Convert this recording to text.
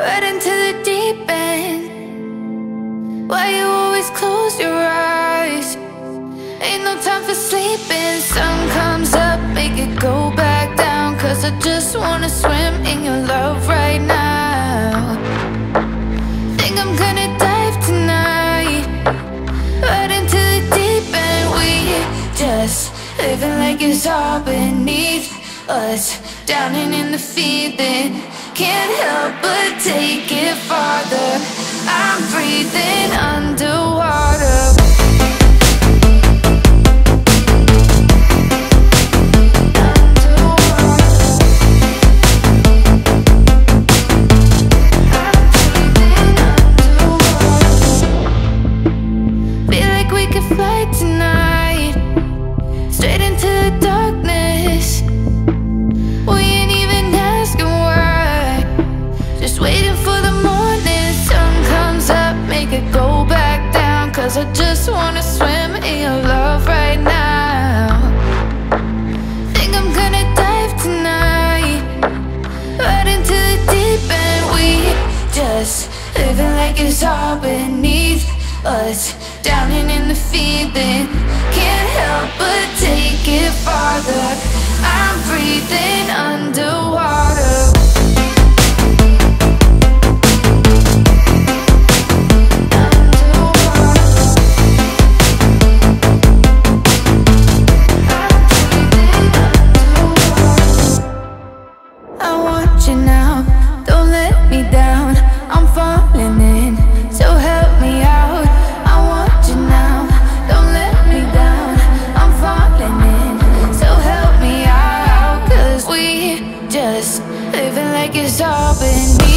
into the deep end. Why you always close your eyes? Ain't no time for sleeping. Sun comes up, make it go back down. Cause I just wanna swim in your love right now. Think I'm gonna dive tonight. Right into the deep end. We just living like it's all beneath us. Drowning in the feeling. Can't help but take it farther. I'm breathing underwater. I'm breathing underwater. Feel like we could fly tonight, straight into the darkness. It go back down. Cause I just wanna swim in your love right now. Think I'm gonna dive tonight, right into the deep end. We just living like it's all beneath us, drowning in the feeling. us. Living like it's all been